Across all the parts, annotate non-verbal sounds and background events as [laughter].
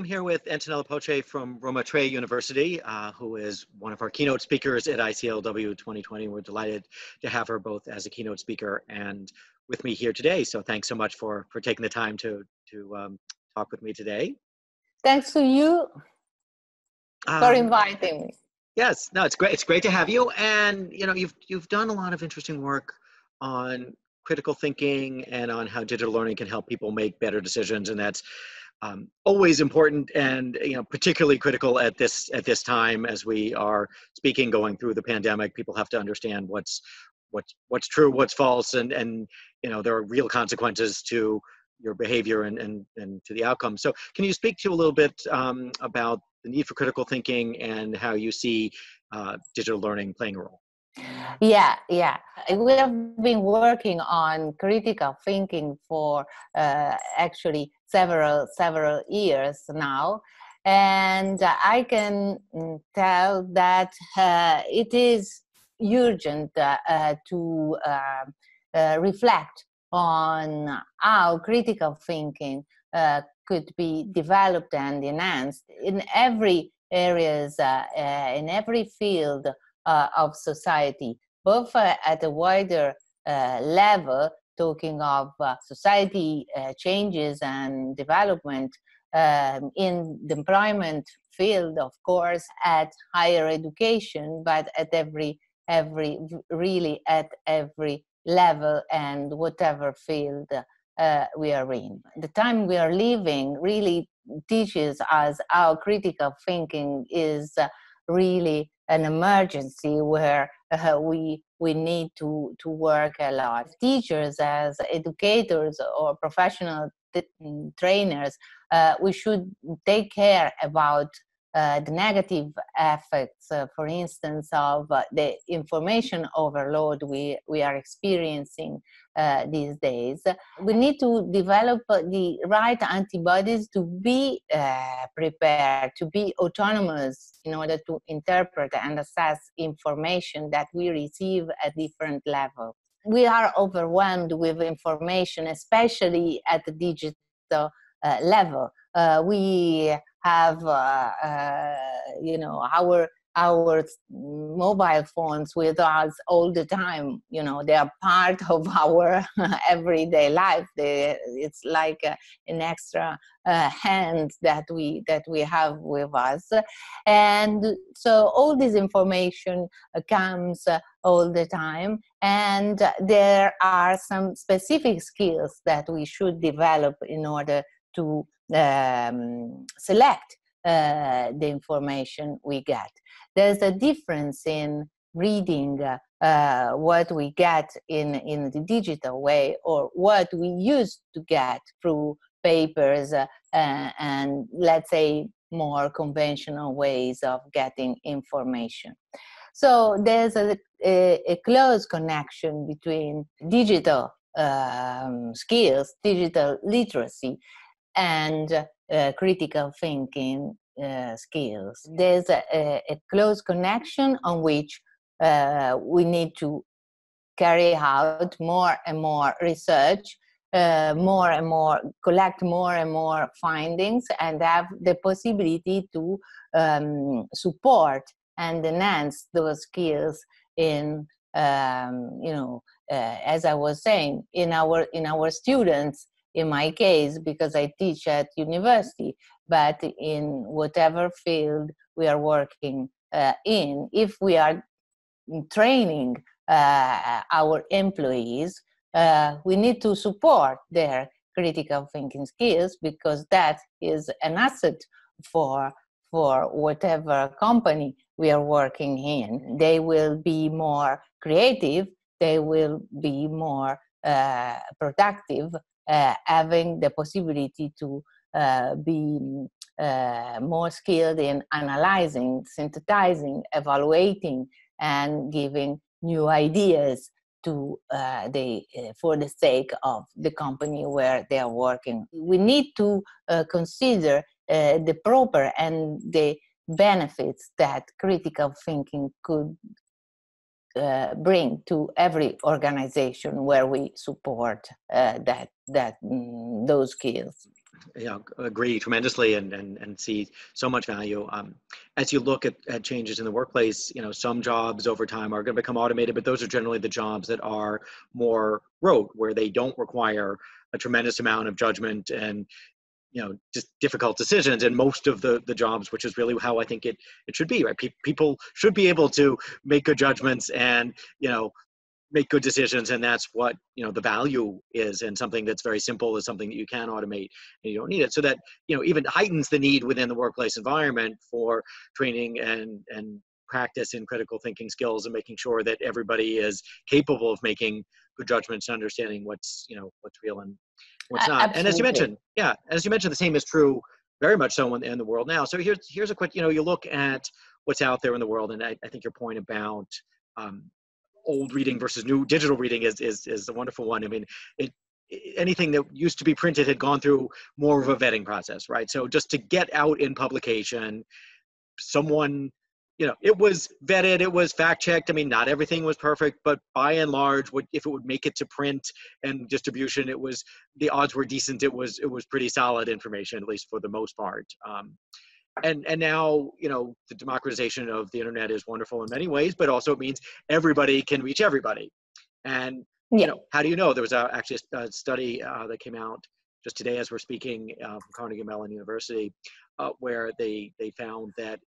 I'm here with Antonella Poce from Roma Tre University, uh, who is one of our keynote speakers at ICLW 2020. We're delighted to have her both as a keynote speaker and with me here today. So thanks so much for, for taking the time to, to um, talk with me today. Thanks to you um, for inviting me. Yes, no, it's great. It's great to have you. And you know, you've you've done a lot of interesting work on critical thinking and on how digital learning can help people make better decisions, and that's um, always important and you know particularly critical at this at this time as we are speaking going through the pandemic. People have to understand what's what's what's true what's false and and you know there are real consequences to your behavior and and, and to the outcome. So can you speak to a little bit um, about the need for critical thinking and how you see uh, digital learning playing a role? Yeah, yeah. We have been working on critical thinking for uh, actually several several years now, and I can mm, tell that uh, it is urgent uh, uh to uh, uh, reflect on how critical thinking could be developed and enhanced in every areas in every field uh, of society, both uh, at a wider uh, level, talking of society changes and development um, in the employment field, of course, at higher education, but at every every really at every level and whatever field uh, we are in. The time we are living really teaches us how critical thinking is uh, really an emergency where uh, we we need to to work a lot. Teachers, as educators or professional t- trainers, uh, we should take care about uh, the negative effects, uh, for instance, of uh, the information overload we, we are experiencing uh, these days. We need to develop the right antibodies to be uh, prepared, to be autonomous in order to interpret and assess information that we receive at different levels. We are overwhelmed with information, especially at the digital uh, level. we have uh, uh, you know our our mobile phones with us all the time you know they are part [laughs] of our [laughs] everyday life. They, it's like uh, an extra uh, hand that we that we have with us. And so all this information uh, comes uh, all the time and there are some specific skills that we should develop in order to um, select uh, the information we get. There's a difference in reading uh, what we get in, in the digital way or what we used to get through papers uh, and let's say more conventional ways of getting information. So there's a, a, a close connection between digital um, skills, digital literacy, and uh, critical thinking uh, skills. There's a, a, close connection on which uh, we need to carry out more and more research, uh, more and more, collect more and more findings, and have the possibility to um, support and enhance those skills in, um, you know, uh, as I was saying, in our in our students in my case because I teach at university, but in whatever field we are working uh, in, if we are training uh, our employees, uh, we need to support their critical thinking skills because that is an asset for for whatever company we are working in. They will be more creative. They will be more uh, productive having the possibility to uh, be uh, more skilled in analyzing, synthesizing, evaluating, and giving new ideas to uh, the uh, for the sake of the company where they are working. We need to uh, consider the proper and the benefits that critical thinking could uh, bring to every organization where we support uh, that that mm, those skills. know, agree tremendously and, and, and see so much value. Um, as you look at, at changes in the workplace, you know, some jobs over time are going to become automated, but those are generally the jobs that are more rote, where they don't require a tremendous amount of judgment and you know just difficult decisions and most of the the jobs which is really how i think it it should be right? Pe- people should be able to make good judgments and you know make good decisions and that's what you know the value is and something that's very simple is something that you can automate and you don't need it. So that you know even heightens the need within the workplace environment for training and and practice in critical thinking skills and making sure that everybody is capable of making good judgments and understanding what's you know what's real and what's not Absolutely. and as you mentioned yeah as you mentioned the same is true very much so in, in the world now so here's here's a quick you know you look at what's out there in the world and i, I think your point about um, old reading versus new digital reading is is is a wonderful one. I mean, it anything that used to be printed had gone through more of a vetting process, right? So just to get out in publication, someone you know it was vetted it was fact checked i mean not everything was perfect but by and large would if it would make it to print and distribution it was the odds were decent. It was it was pretty solid information at least for the most part. Um, and and now you know the democratization of the internet is wonderful in many ways but also it means everybody can reach everybody. And you know how do you know? There was a, actually a, a study uh, that came out just today as we're speaking uh, from carnegie mellon university uh, where they they found that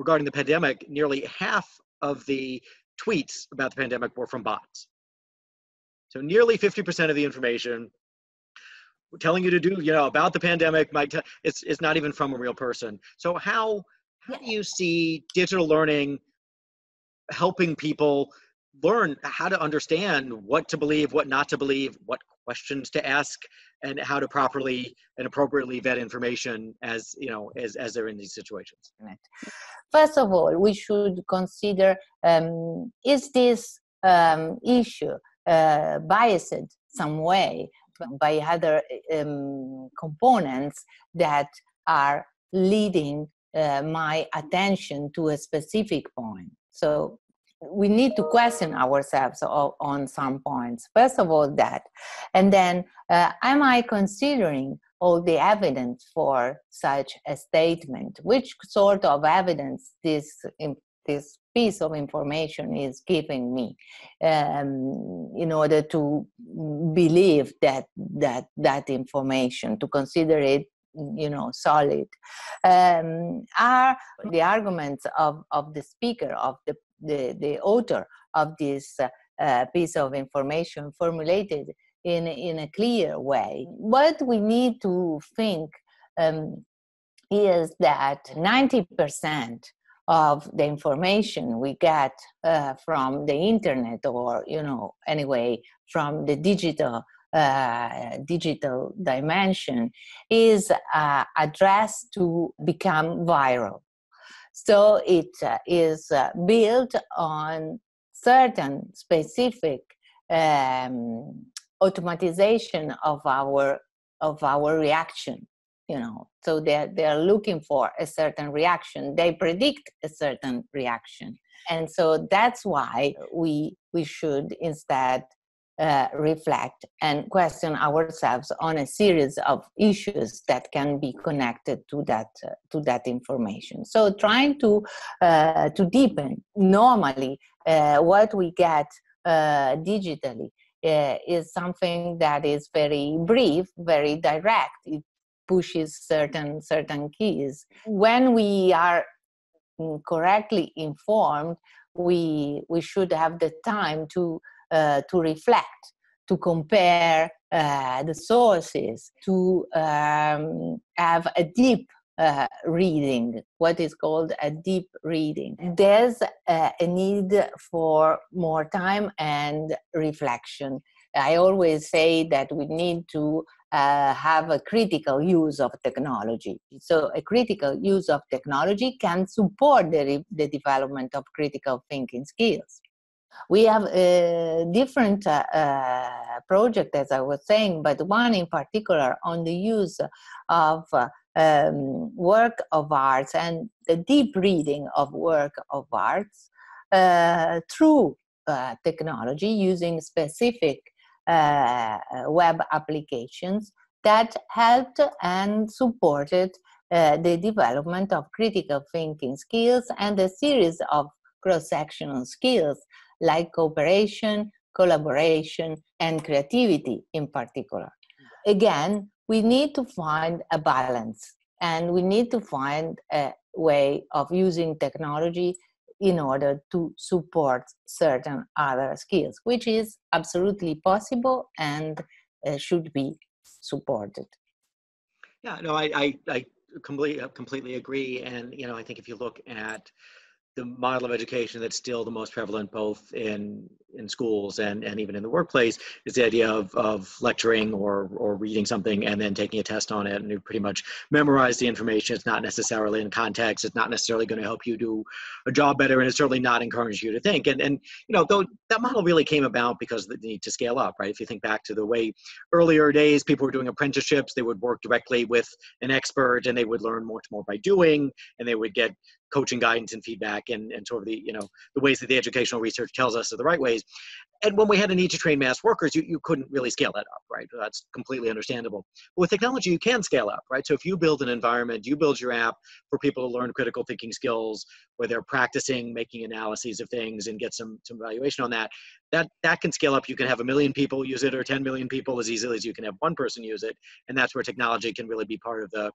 regarding the pandemic nearly half of the tweets about the pandemic were from bots. So nearly 50% of the information telling you to do you know about the pandemic might t- it's it's not even from a real person. So how how do you see digital learning helping people learn how to understand what to believe what not to believe what questions to ask and how to properly and appropriately vet information as you know as as they're in these situations First of all, we should consider um, is this um, issue uh, biased some way by other um, components that are leading uh, my attention to a specific point. So we need to question ourselves on some points. First of all, that. And then, uh, am I considering all the evidence for such a statement? Which sort of evidence this, this piece of information is giving me um, in order to believe that, that, that information, to consider it you know solid um, are the arguments of, of the speaker of the, the, the author of this uh, uh, piece of information formulated in, in a clear way what we need to think um, is that 90% of the information we get uh, from the internet or you know anyway from the digital uh, digital dimension is uh, addressed to become viral. So it uh, is uh, built on certain specific um, automatization of our of our reaction. You know, so they're they're looking for a certain reaction. They predict a certain reaction, and so that's why we we should instead uh, reflect and question ourselves on a series of issues that can be connected to that uh, to that information. So trying to uh, to deepen normally uh, what we get uh, digitally is something that is very brief very direct. It pushes certain certain keys. When we are correctly informed we we should have the time to uh, to reflect, to compare uh, the sources, to um, have a deep uh, reading, what is called a deep reading. There's a need for more time and reflection. I always say that we need to uh, have a critical use of technology. So, a critical use of technology can support the, re- the development of critical thinking skills we have a different uh, uh, project as i was saying but one in particular on the use of uh, um, work of arts and the deep reading of work of arts uh, through uh, technology using specific uh, web applications that helped and supported uh, the development of critical thinking skills and a series of cross-sectional skills like cooperation, collaboration, and creativity in particular. Again, we need to find a balance and we need to find a way of using technology in order to support certain other skills, which is absolutely possible and uh, should be supported. Yeah, no, I, I, I completely, completely agree. And, you know, I think if you look at the model of education that's still the most prevalent both in in schools and, and even in the workplace is the idea of, of lecturing or, or reading something and then taking a test on it and you pretty much memorize the information. It's not necessarily in context. It's not necessarily going to help you do a job better and it's certainly not encourage you to think. And, and you know, though that model really came about because the need to scale up, right? If you think back to the way earlier days people were doing apprenticeships, they would work directly with an expert and they would learn much more by doing and they would get coaching guidance and feedback and, and sort of the you know the ways that the educational research tells us are the right ways. And when we had a need to train mass workers you, you couldn't really scale that up right? That's completely understandable. But with technology you can scale up right? So if you build an environment you build your app for people to learn critical thinking skills where they're practicing making analyses of things and get some some evaluation on that that that can scale up. You can have a million people use it or 10 million people as easily as you can have one person use it. And that's where technology can really be part of the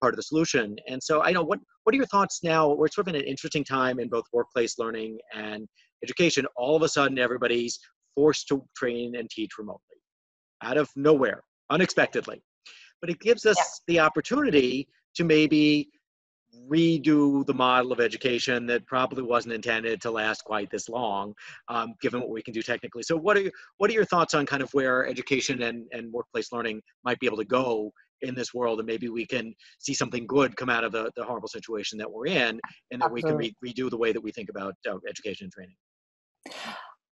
part of the solution. And so I know what what are your thoughts now? We're sort of in an interesting time in both workplace learning and education. All of a sudden, everybody's forced to train and teach remotely, out of nowhere, unexpectedly. But it gives us yeah. the opportunity to maybe redo the model of education that probably wasn't intended to last quite this long, um, given what we can do technically. So, what are you, what are your thoughts on kind of where education and, and workplace learning might be able to go in this world and maybe we can see something good come out of the, the horrible situation that we're in and that absolutely. we can re- redo the way that we think about uh, education and training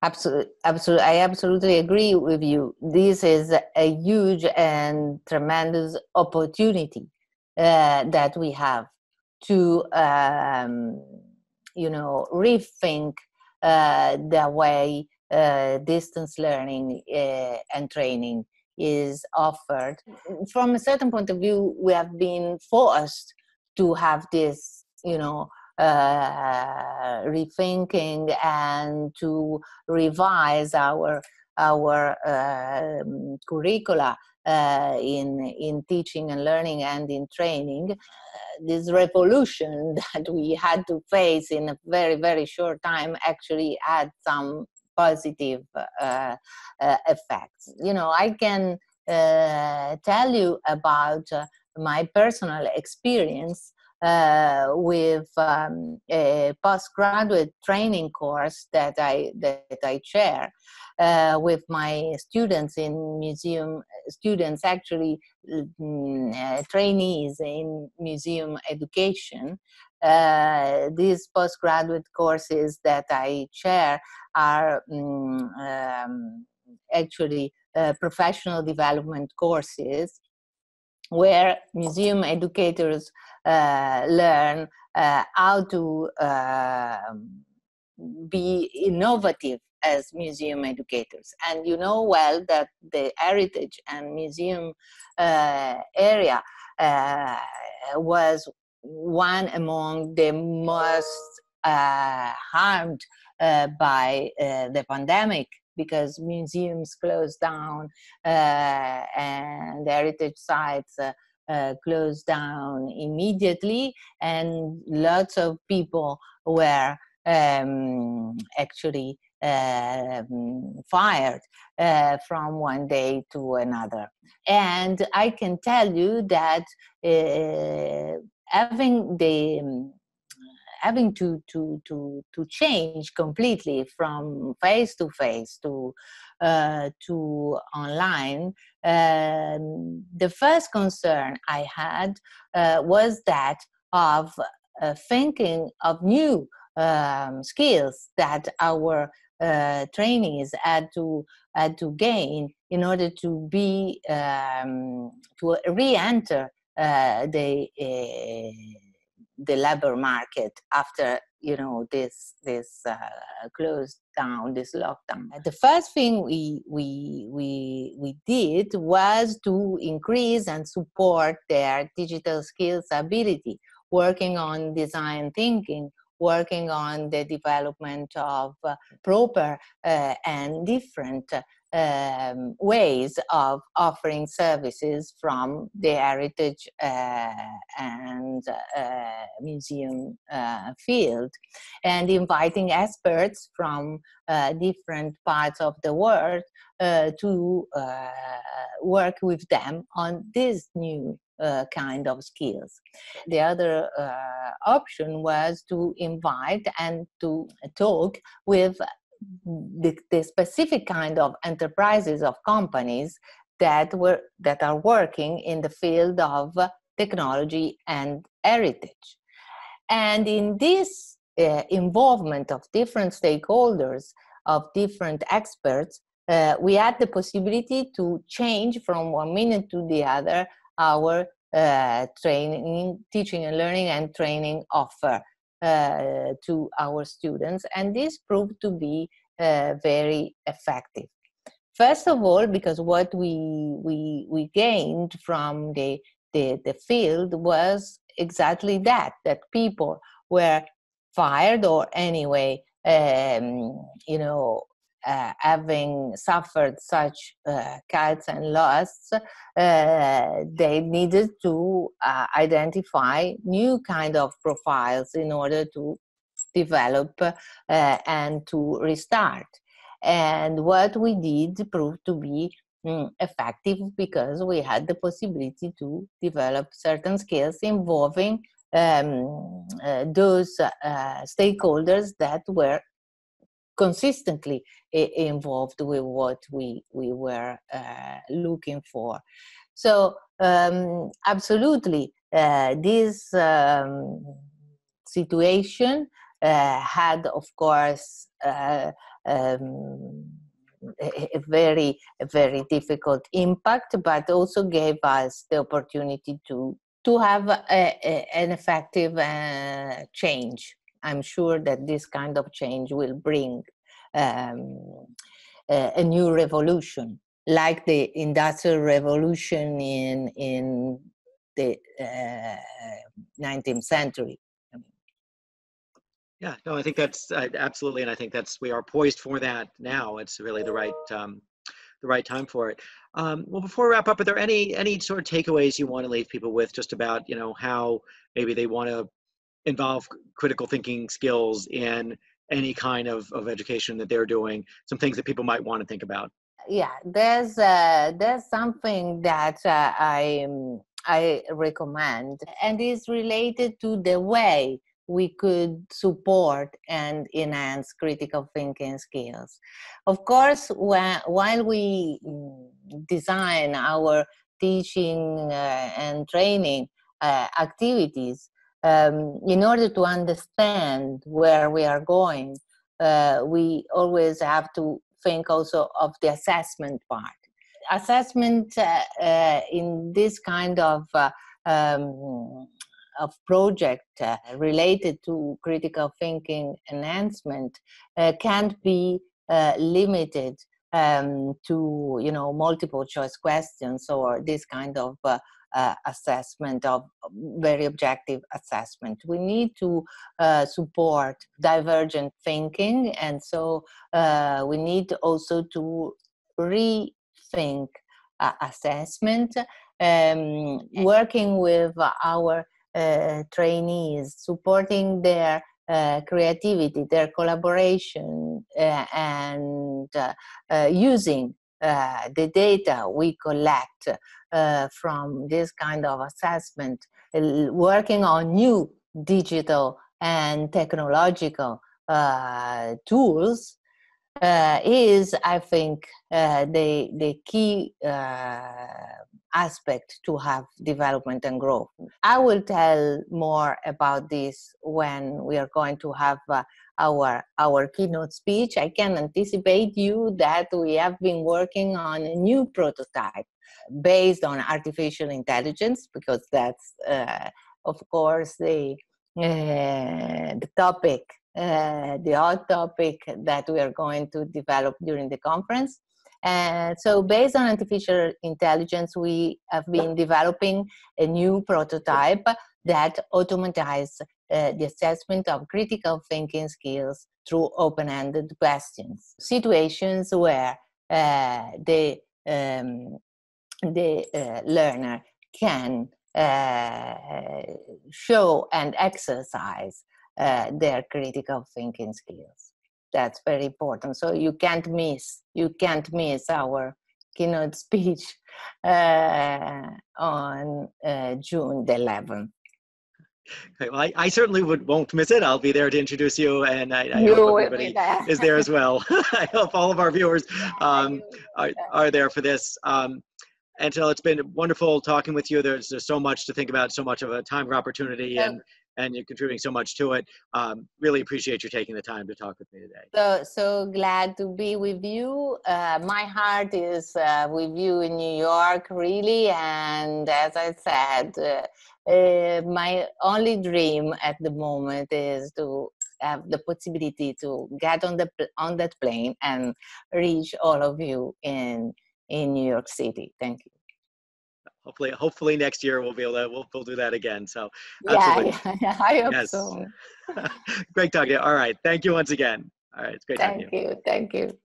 absolutely absolutely i absolutely agree with you this is a huge and tremendous opportunity uh, that we have to um, you know rethink uh, the way uh, distance learning uh, and training is offered. From a certain point of view, we have been forced to have this, you know, uh, rethinking and to revise our our uh, curricula uh, in in teaching and learning and in training. Uh, this revolution [laughs] that we had to face in a very very short time actually had some positive uh, uh, effects. You know, I can uh, tell you about my personal experience uh, with um, a postgraduate training course that I that I chair uh, with my students in museum students actually uh, trainees in museum education. These postgraduate courses that I chair are um, um, actually uh, professional development courses where museum educators uh, learn uh, how to uh, be innovative as museum educators. And you know well that the heritage and museum uh, area uh, was one among the most harmed uh, by uh, the pandemic because museums closed down uh, and heritage sites uh, closed down immediately, and lots of people were um, actually uh, fired uh, from one day to another. And I can tell you that having the having to to to to change completely from face to face to uh, to online. Um, the first concern I had uh, was that of uh, thinking of new um, skills that our uh, trainees had to had to gain in order to be um, to re-enter uh, the uh, the labor market after you know this this uh, closed down this lockdown. The first thing we we we we did was to increase and support their digital skills ability working on design thinking working on the development of uh, proper uh, and different um, ways of offering services from the heritage uh, and uh, museum uh, field and inviting experts from uh, different parts of the world uh, to uh, work with them on this new uh, kind of skills. The other uh, option was to invite and to talk with the, the specific kind of enterprises of companies that were that are working in the field of technology and heritage. And in this uh, involvement of different stakeholders of different experts uh, we had the possibility to change from one minute to the other our uh, training teaching and learning and training offer uh, to our students, and this proved to be uh, very effective. First of all, because what we we we gained from the the, the field was exactly that that people were fired or anyway um, you know uh, having suffered such uh, cuts and loss, uh, they needed to uh, identify new kind of profiles in order to develop uh, and to restart. And what we did proved to be mm, effective because we had the possibility to develop certain skills involving um, uh, those stakeholders that were consistently involved with what we we were uh, looking for. So um, absolutely, uh, this um, situation uh, had, of course. Um, a very a very difficult impact but also gave us the opportunity to to have a, a, an effective change I'm sure that this kind of change will bring um, a, new revolution, like the industrial revolution in in the uh, 19th century. Yeah, no, I think that's uh, absolutely, and I think that's we are poised for that now. It's really the right um, the right time for it. Um, well, before we wrap up, are there any any sort of takeaways you want to leave people with, just about you know how maybe they want to involve critical thinking skills in any kind of, of education that they're doing some things that people might want to think about. Yeah there's uh, there's something that uh, i i recommend and is related to the way we could support and enhance critical thinking skills. Of course when, while we mm, design our teaching uh, and training uh, activities um, in order to understand where we are going, uh, we always have to think also of the assessment part. Assessment uh, uh, in this kind of uh, um, of project uh, related to critical thinking enhancement uh, can't be limited um, to you know multiple choice questions or this kind of uh, assessment of very objective assessment. We need to uh, support divergent thinking and so uh, we need also to rethink uh, assessment um, working with our uh, trainees supporting their uh, creativity, their collaboration, uh, and uh, using the data we collect uh, from this kind of assessment, working on new digital and technological uh, tools uh, is, I think, uh, the the key uh, aspect to have development and growth. I will tell more about this when we are going to have uh, our our keynote speech. I can anticipate you that we have been working on a new prototype based on artificial intelligence because that's uh, of course the uh, the topic, uh, the hot topic that we are going to develop during the conference. And so, based on artificial intelligence, we have been developing a new prototype that automatizes uh, the assessment of critical thinking skills through open-ended questions. Situations where uh, the um, the uh, learner can uh, show and exercise uh, their critical thinking skills. That's very important. So you can't miss you can't miss our keynote [laughs] speech uh, on uh, June the 11th. Okay, well, I, I, certainly would won't miss it. I'll be there to introduce you, and I, I hope everybody there. is there as well. [laughs] I hope all of our viewers [laughs] um, are, are there for this. Um, Angela, it's been wonderful talking with you. There's, there's so much to think about, so much of a time of opportunity, and and you're contributing so much to it. Um, really appreciate you taking the time to talk with me today. So so glad to be with you. Uh, my heart is uh, with you in New York, really, and as I said, uh, uh my only dream at the moment is to have the possibility to get on the on that plane and reach all of you in in New York City. Thank you. Hopefully, hopefully next year we'll be able to we'll, we'll do that again. So yeah, [laughs] yeah, yeah, I hope yes. so. [laughs] great talking. All right, thank you once again. All right, it's great thank talking you. Thank you. Thank you.